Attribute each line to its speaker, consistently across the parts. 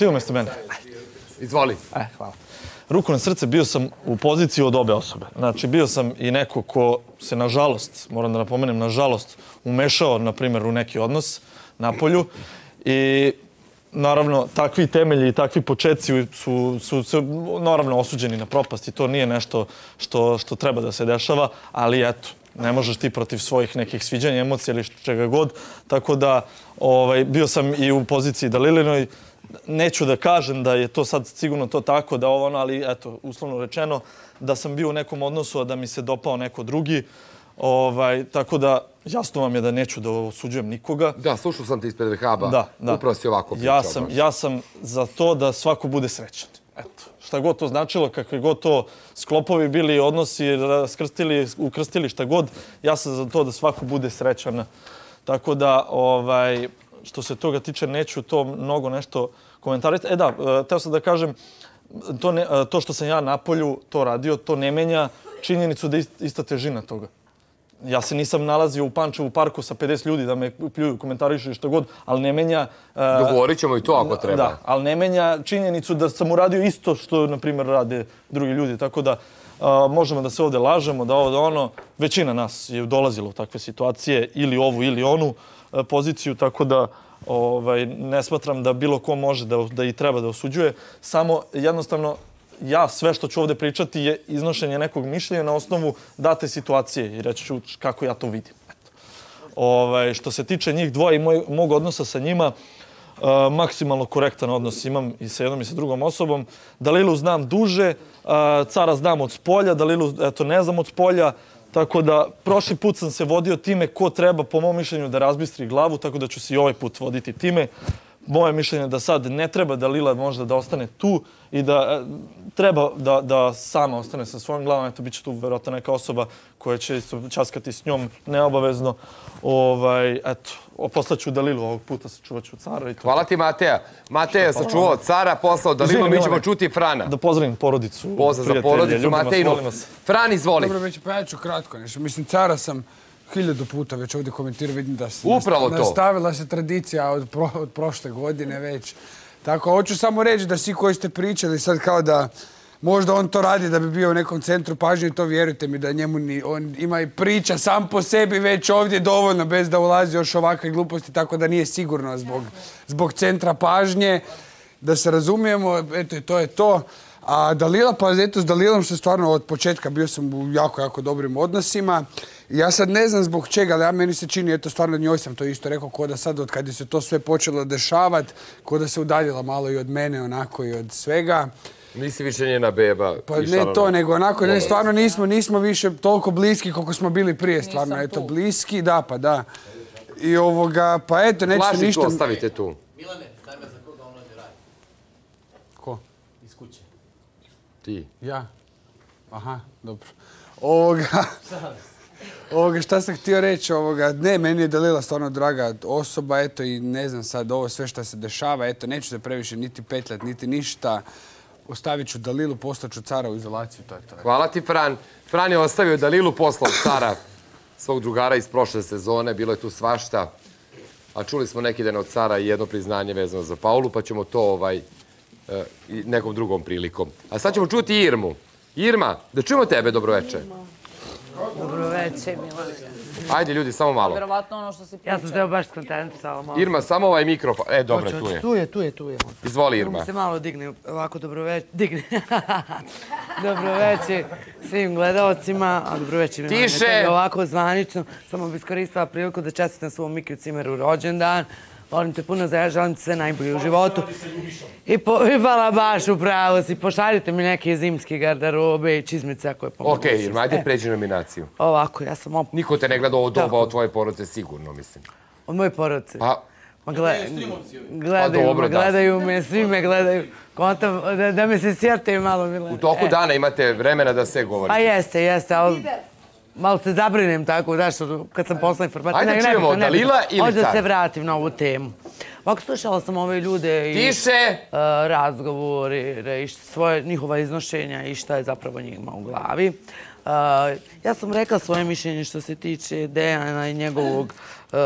Speaker 1: Je umjesto mene?
Speaker 2: Izvoli.
Speaker 1: E, hvala. Ruku na srce bio sam u poziciji od obe osobe. Znači, bio sam i neko ko se, nažalost, moram da napomenem, nažalost, umešao, na primjer, u neki odnos na polju. I naravno, takvi temelji i takvi početci su, su, su naravno osuđeni na propast i to nije nešto što, što treba da se dešava, ali eto, ne možeš ti protiv svojih nekih sviđanja, emocija ili čega god. Tako da ovaj, bio sam i u poziciji Dalilinoj. Neću da kažem da je to sad sigurno to tako, da ovo ono, ali eto, uslovno rečeno, da sam bio u nekom odnosu, a da mi se dopao neko drugi. Ovaj, tako da, jasno vam je da neću da osuđujem nikoga.
Speaker 2: Da, slušao sam te ispred Vehaba.
Speaker 1: Da, da.
Speaker 2: Upravo si ovako pričao.
Speaker 1: Ja sam, ja sam za to da svako bude srećan. Eto, šta god to značilo, kakvi god to sklopovi bili, odnosi, skrstili, ukrstili, šta god, ja sam za to da svako bude srećan. Tako da, ovaj, što se toga tiče, neću to mnogo nešto komentariti. E da, e, teo sam da kažem, to, ne, e, to što sam ja na polju to radio, to ne menja činjenicu da je ista težina toga ja se nisam nalazio u Pančevu parku sa 50 ljudi da me pljuju, komentarišu i što god, ali ne menja...
Speaker 2: Uh, Dogovorit ćemo i to ako treba.
Speaker 1: Da, ali ne menja činjenicu da sam uradio isto što, na primjer, rade drugi ljudi. Tako da uh, možemo da se ovde lažemo, da ovo, da ono, većina nas je dolazila u takve situacije, ili ovu ili onu uh, E, poziciju, tako da ovaj, ne smatram da bilo ko može da, da i treba da osuđuje. Samo jednostavno ja sve što ću ovde pričati je iznošenje nekog mišljenja na osnovu date situacije i reći ću kako ja to vidim. Eto. Ovaj, što se tiče njih dvoje i moj, mog odnosa sa njima, uh, maksimalno korektan odnos imam i sa jednom i sa drugom osobom. Dalilu znam duže, uh, cara znam od spolja, Dalilu eto, ne znam od spolja, tako da prošli put sam se vodio time ko treba po mom mišljenju da razbistri glavu, tako da ću se i ovaj put voditi time moje mišljenje da sad ne treba da Lila možda da ostane tu i da e, treba da, da sama ostane sa svojom glavom. Eto, bit će tu verovatno neka osoba koja će časkati s njom neobavezno. Ovaj, eto, poslaću Dalilu ovog puta, sačuvat ću cara. I to.
Speaker 2: Hvala ti, Mateja. Mateja sačuvao cara, poslao Dalilu, mi ćemo čuti Frana.
Speaker 1: Da pozdravim porodicu,
Speaker 2: Pozdrav za porodicu, Matejnu. Fran, izvoli.
Speaker 3: Dobro, već pa ja ću kratko nešto. Mislim, cara sam hiljadu puta već ovdje komentirao, vidim da se
Speaker 2: Upravo
Speaker 3: nastavila se tradicija od, pro, od prošle godine već. Tako, hoću samo reći da svi koji ste pričali sad kao da možda on to radi da bi bio u nekom centru pažnje, to vjerujte mi da njemu ni, on ima i priča sam po sebi već ovdje dovoljno bez da ulazi još ovakve gluposti, tako da nije sigurno zbog, zbog centra pažnje. Da se razumijemo, eto, to je to. A Dalila, pa eto, s Dalilom što stvarno od početka bio sam u jako, jako dobrim odnosima. Ja sad ne znam zbog čega, ali ja meni se čini, eto, stvarno njoj sam to isto rekao, ko da sad od kada se to sve počelo dešavati, ko da se udaljila malo i od mene, onako i od svega.
Speaker 2: Nisi više njena beba.
Speaker 3: Pa ne to, nego onako, ne, stvarno nismo, nismo više toliko bliski koliko smo bili prije, stvarno, eto, bliski, da, pa da. I ovoga, pa eto, neću ništa...
Speaker 2: Flašicu ostavite tu.
Speaker 4: Milane, daj me za koga ono radi.
Speaker 3: Ko?
Speaker 4: Iz kuće.
Speaker 2: Ti.
Speaker 3: Ja? Aha, dobro. Ovoga... Ovoga, šta sam htio reći, ovoga, ne, meni je Dalila stvarno draga osoba, eto, i ne znam sad ovo sve što se dešava, eto, neću se previše niti petljati, niti ništa. Ostavit ću Dalilu, poslaću cara u izolaciju, to je to.
Speaker 2: Hvala ti, Fran. Fran je ostavio Dalilu, poslao cara svog drugara iz prošle sezone, bilo je tu svašta. A čuli smo neki dan od cara i jedno priznanje vezano za Paulu, pa ćemo to ovaj, eh, nekom drugom prilikom. A sad ćemo čuti Irmu. Irma, da čujemo tebe, dobroveče.
Speaker 5: Dobro večer, Milane.
Speaker 2: Ajde, ljudi, samo malo.
Speaker 5: Vjerovatno ono što si pričao. Ja sam teo baš kontent, samo malo.
Speaker 2: Irma, samo ovaj mikrofon. E, dobro, tu je.
Speaker 5: Tu je, tu je, tu je.
Speaker 2: Izvoli, Irma.
Speaker 5: se malo digne, ovako dobro večer. Digne. dobro večer svim gledalcima. A dobro večer, Milane.
Speaker 2: Tiše!
Speaker 5: Ovako zvanično. Samo bi iskoristila priliku da čestitam svom Mikiju Cimeru rođendan. Volim te puno za želim ti sve najbolje u životu. I, po, hvala baš upravo si. Pošaljite mi neke zimske garderobe i čizmice ako je pomoći.
Speaker 2: Okej, Irma, ajde pređi nominaciju.
Speaker 5: Ovako, ja sam op...
Speaker 2: Niko te ne gleda ovo doba od tvoje porodice, sigurno, mislim.
Speaker 5: Od moje porodice?
Speaker 2: Pa...
Speaker 5: Ma gled, gledaju, pa dobro, gledaju me, svi me gledaju. Kontam, da, da me se sjete malo, Milane.
Speaker 2: U toku e. dana imate vremena da se govori.
Speaker 5: Pa jeste, jeste, ali malo se zabrinem tako, da što kad sam poslala informaciju.
Speaker 2: Ajde čujemo, Dalila ili Car?
Speaker 5: Hoću da se vratim na ovu temu. Ovako slušala sam ove ljude i
Speaker 2: Tiše.
Speaker 5: Uh, razgovori, i svoje njihova iznošenja i šta je zapravo njima u glavi. Uh, ja sam rekla svoje mišljenje što se tiče Dejana i njegovog uh,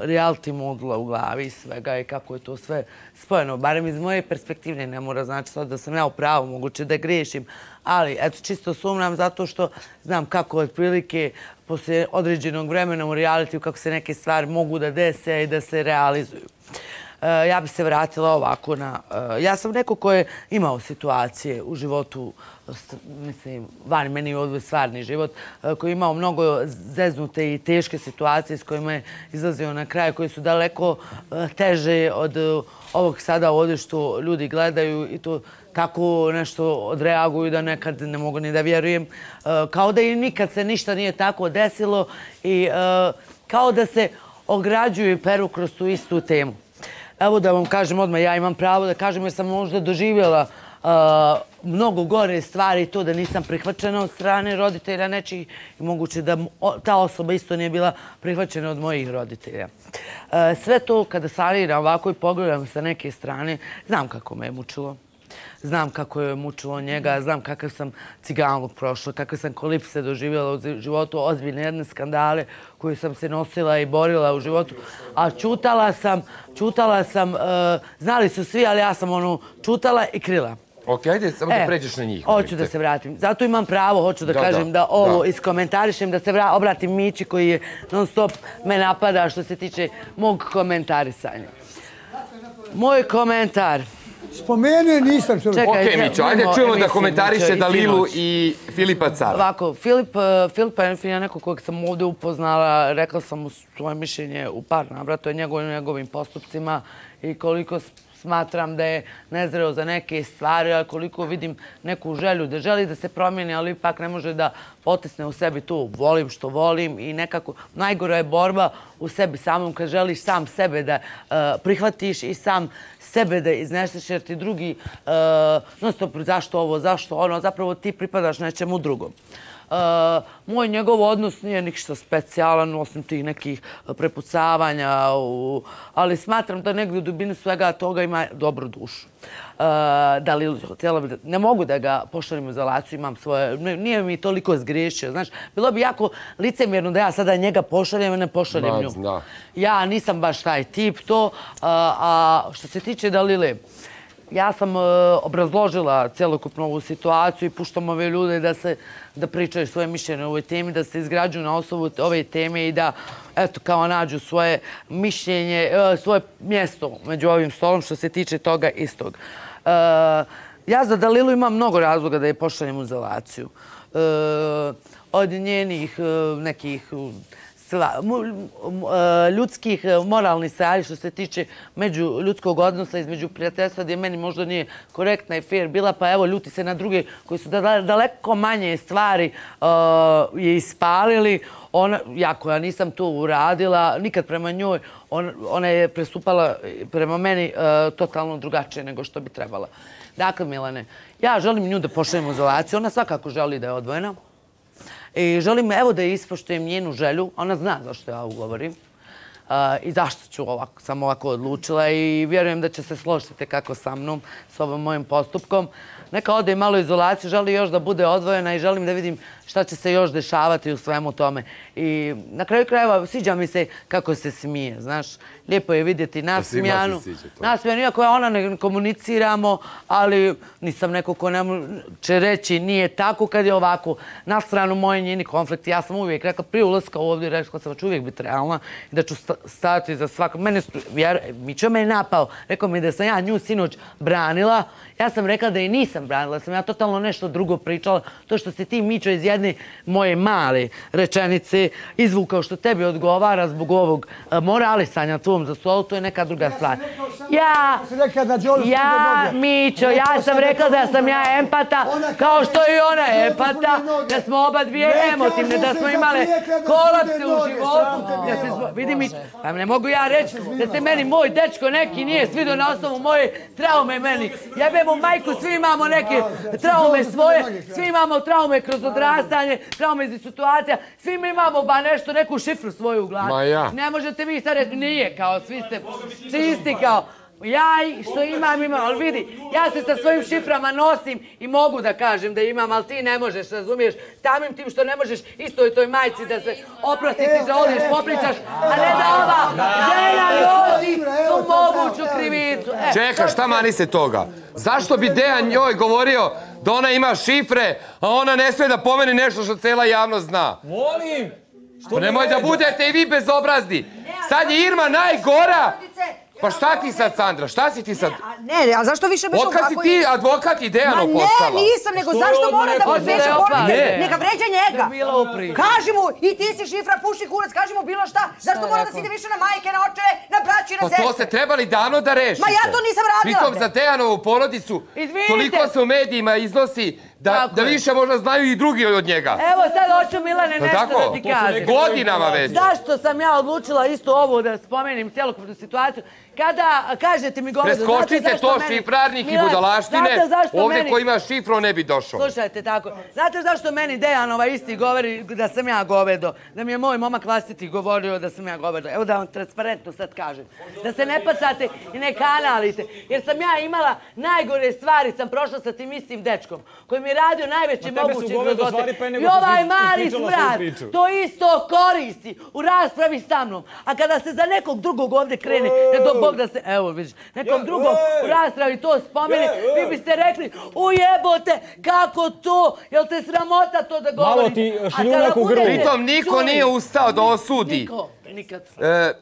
Speaker 5: reality modula u glavi i svega i kako je to sve spojeno. Barem iz moje perspektive ne mora znači sad da sam ja u pravu, moguće da grešim, ali eto čisto sumnam zato što znam kako otprilike poslije određenog vremena u realitiju kako se neke stvari mogu da dese i da se realizuju. Eh, ja bih se vratila ovako na... Eh, ja sam neko ko je imao situacije u životu, mislim, van meni odvoj stvarni život, eh, koji je imao mnogo zeznute i teške situacije s kojima je izlazio na kraj, koji su daleko teže od ovog sada ovdje što ljudi gledaju i to kako nešto odreaguju da nekad ne mogu ni da vjerujem. Kao da i nikad se ništa nije tako desilo i kao da se ograđuju i peru kroz tu istu temu. Evo da vam kažem odmah, ja imam pravo da kažem jer sam možda doživjela mnogo gore stvari to da nisam prihvaćena od strane roditelja nečih i moguće da ta osoba isto nije bila prihvaćena od mojih roditelja. sve to kada saliram ovako i pogledam sa neke strane, znam kako me je mučilo znam kako je mučilo njega, znam kakav sam ciganluk prošla, kakav sam kolipse doživjela u životu, ozbiljne jedne skandale koje sam se nosila i borila u životu. A čutala sam, čutala sam, uh, znali su svi, ali ja sam ono čutala i krila.
Speaker 2: Ok, ajde samo da e, pređeš na njih.
Speaker 5: Hoću da se vratim. Zato imam pravo, hoću da, kažem da, ovo iskomentarišem, da se obratim Mići koji je non stop me napada što se tiče mog komentarisanja. Moj komentar.
Speaker 3: Spomenuo nisam
Speaker 2: čuo. Čekaj, ok, Mićo, ajde čujemo da komentariše Dalilu i Filipa Cara.
Speaker 5: Ovako, Filip, eh, je neko kojeg sam ovdje upoznala, rekla sam mu svoje mišljenje u par navrata o njegovim, njegovim postupcima i koliko smatram da je nezreo za neke stvari, ali koliko vidim neku želju da želi da se promijeni, ali ipak ne može da potisne u sebi tu volim što volim i nekako najgora je borba u sebi samom kad želiš sam sebe da uh, prihvatiš i sam sebe da izneseš jer ti drugi, uh, non stop, zašto ovo, zašto ono, zapravo ti pripadaš nečemu drugom. Uh, moj njegov odnos nije ništa specijalan, osim tih nekih prepucavanja, u, ali smatram da negdje u dubini svega toga ima dobru dušu. Uh, da li, htjela bi ne mogu da ga pošalim u izolaciju, imam svoje, nije mi toliko zgriješio, znaš, bilo bi jako licemjerno da ja sada njega pošaljem, ne pošaljem nju. Ja nisam baš taj tip to, a što se tiče Dalile, ja sam e, obrazložila celokupnu ovu situaciju i puštam ove ljude da se da pričaju svoje mišljenje o ovoj temi, da se izgrađuju na osnovu ove teme i da eto kao nađu svoje mišljenje, e, svoje mjesto među ovim stolom što se tiče toga istog. Uh, ja za Dalilu imam mnogo razloga da je pošaljem u izolaciju. Od njenih nekih E, ljudskih e, moralnih stvari što se tiče među ljudskog odnosa između prijateljstva gdje meni možda nije korektna i fair bila, pa evo ljuti se na druge koji su daleko manje stvari e, je ispalili. Ona, ja koja nisam to uradila, nikad prema njoj, ona je prestupala prema meni e, totalno drugačije nego što bi trebala. Dakle, Milane, ja želim nju da pošaljem u izolaciju. Ona svakako želi da je odvojena. I želim evo da ispoštujem njenu želju. Ona zna zašto ja ugovorim. I zašto ću ovako, sam ovako odlučila i vjerujem da će se složiti kako sa mnom, s ovom mojim postupkom. Neka ode malo izolaciju, želi još da bude odvojena i želim da vidim šta će se još dešavati u svemu tome. I na kraju krajeva sviđa mi se kako se smije, znaš. Lijepo je vidjeti nasmijanu. Nasmijanu, iako ona ne komuniciramo, ali nisam neko ko ne će reći nije tako kad je ovako. Na stranu moje njeni konflikti, ja sam uvijek rekla prije ulazka ovdje, rekla sam da ću uvijek biti realna i da ću stati za svako. Mene, mi će me napao, rekao mi da sam ja nju sinoć branila. Ja sam rekla da i nisam branila, sam ja totalno nešto drugo pričala. To što se ti Mićo iz jedne moje male rečenice izvukao što tebi odgovara zbog ovog e, moralisanja tvom za stolu, to je neka druga stvar. Ja, ja, Mićo, ja sam rekla da sam ja empata, kao što i ona empata, da smo oba dvije emotivne, da smo imale kolapse u životu. Da se, vidi mi, pa ne mogu ja reći da se meni moj dečko neki nije svidio na osnovu moje traume meni. Jebemo majku, svi imamo neke traume svoje, svi imamo traume kroz odrastanje, traume iz situacija, svi mi imamo ba nešto, neku šifru svoju u glavi. Ne možete vi sad reći, nije kao, svi ste čisti kao, Ja i što imam, imam, ali vidi, ja se sa svojim šiframa nosim i mogu da kažem da imam, ali ti ne možeš, razumiješ? Tamim tim što ne možeš istoj toj majci da se oprostiti, da odeš, popričaš, a ne da ova žena nosi tu moguću krivicu. E,
Speaker 2: Čeka, šta mani se toga? Zašto bi Dejan njoj govorio da ona ima šifre, a ona ne smije da pomeni nešto što cela javnost zna?
Speaker 6: Molim!
Speaker 2: Pa nemoj da budete i vi bezobrazni. Sad je Irma najgora. Pa šta ti sad, Sandra? Šta si ti sad?
Speaker 7: A ne, a zašto više beše
Speaker 2: Otkad si ti advokat i
Speaker 7: Ma
Speaker 2: Dejanov
Speaker 7: ne,
Speaker 2: postala?
Speaker 7: nisam, nego
Speaker 6: Što
Speaker 7: zašto mora da mu
Speaker 5: je
Speaker 7: porodice?
Speaker 5: opade?
Speaker 7: Neka vređa njega. Kaži mu, i ti si šifra, puši kurac, kaži mu bilo šta. Zašto mora da se ide više na majke, na očeve, na braći, na
Speaker 2: Pa
Speaker 7: sestre?
Speaker 2: to ste trebali davno da rešite.
Speaker 7: Ma ja to nisam radila,
Speaker 2: Pritom za Dejanovu porodicu
Speaker 5: Izvinite.
Speaker 2: toliko se u medijima iznosi da,
Speaker 5: Tako
Speaker 2: da više možda znaju i drugi od njega.
Speaker 5: Evo sad hoću Milane
Speaker 2: Pa
Speaker 5: nešto
Speaker 2: tako?
Speaker 5: da ti kažem.
Speaker 2: Godinama već.
Speaker 5: Zašto sam ja odlučila isto ovo da spomenem cjelokupnu situaciju? Kada kažete mi govedo,
Speaker 2: Preskočite to
Speaker 5: meni-
Speaker 2: šifrarnik i
Speaker 5: Milan,
Speaker 2: budalaštine.
Speaker 5: znate zašto
Speaker 2: Ovdje
Speaker 5: meni-
Speaker 2: ko ima šifru ne bi došao.
Speaker 5: Slušajte tako. Znate zašto meni Dejanova isti govori da sam ja govedo? Da mi je moj momak vlastiti govorio da sam ja govedo. Evo da vam transparentno sad kažem. Da se ne pacate i ne kanalite. Jer sam ja imala najgore stvari, sam prošla sa tim istim dečkom. Koji mi je radio najveće moguće grozote. I ovaj mali smrad to isto koristi u raspravi sa mnom. A kada se za nekog drugog ovdje krene, ne do Bog da se, evo vidiš, nekog drugog u raspravi to spomene, vi biste rekli, ujebote, kako to, jel te sramota to da
Speaker 6: Malo
Speaker 5: govorite?
Speaker 6: ti šljunak u grlu.
Speaker 2: Pritom niko nije ustao da osudi.
Speaker 5: Niko, nikad.
Speaker 2: E, e,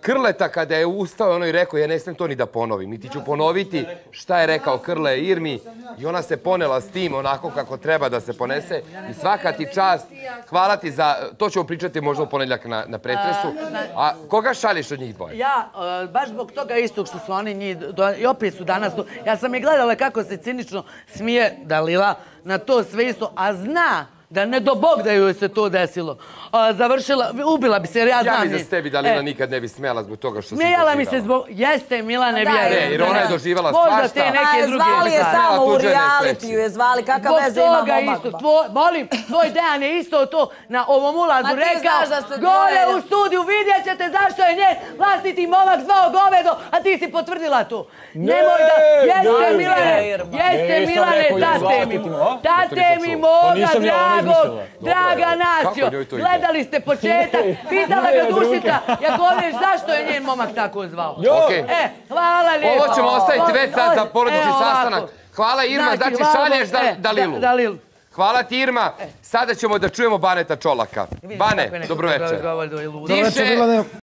Speaker 2: Krleta kada je ustao, ono i rekao, ja ne smijem to ni da ponovim, niti ću ponoviti šta je rekao Krle Irmi i ona se ponela s tim onako kako treba da se ponese i svaka ti čast, hvala ti za, to ćemo pričati možda u ponedljak na, na pretresu, a koga šalješ od njih dvoje?
Speaker 5: Ja, e, baš zbog toga istog što su oni njih, do, i opet su danas. Ja sam je gledala kako se cinično smije Dalila na to sve isto, a zna da ne do Bog da joj se to desilo. A, završila, ubila bi se jer ja
Speaker 2: Ja
Speaker 5: znam.
Speaker 2: mi za
Speaker 5: nje.
Speaker 2: tebi Dalila
Speaker 5: E,
Speaker 2: nikad ne bi smela zbog toga što si
Speaker 5: Smijala mi se zbog... Jeste, Milane,
Speaker 7: Da,
Speaker 5: vjerujem.
Speaker 2: Ne, jer ona je
Speaker 7: Da.
Speaker 2: doživjela
Speaker 5: Možda
Speaker 2: svašta.
Speaker 5: te neke
Speaker 7: Pa,
Speaker 5: druge
Speaker 7: zvali je samo u realitiju, je zvali, kakav veze ima
Speaker 5: toga
Speaker 7: momak.
Speaker 5: isto,
Speaker 7: ba.
Speaker 5: tvoj, molim, tvoj Dejan je isto to na ovom ulazu rekao. Gore u studiju vidjet ćete zašto je nje vlastiti momak zvao govedo, a ti si potvrdila to. Nemoj da, jeste
Speaker 7: ne,
Speaker 5: Milane, jeste Milane,
Speaker 6: ja
Speaker 5: tate mi, tate mi moga,
Speaker 6: ja,
Speaker 5: dragog, draga nacio. Gledali ste početak, pitala ga. Dušica, Jakovljević, zašto je njen momak tako zvao. E, hvala lijepo.
Speaker 2: Ovo ćemo ostaviti već sad za porodični
Speaker 5: ovako.
Speaker 2: sastanak. Hvala Irma, znači
Speaker 5: hvala-
Speaker 2: šalješ da,
Speaker 5: e,
Speaker 2: Dalilu.
Speaker 5: Da, Dalil.
Speaker 2: Hvala ti Irma. Sada ćemo da čujemo Baneta Čolaka. Bane,
Speaker 5: kako je neko
Speaker 2: dobro večer.
Speaker 5: govori da.
Speaker 2: Tiše,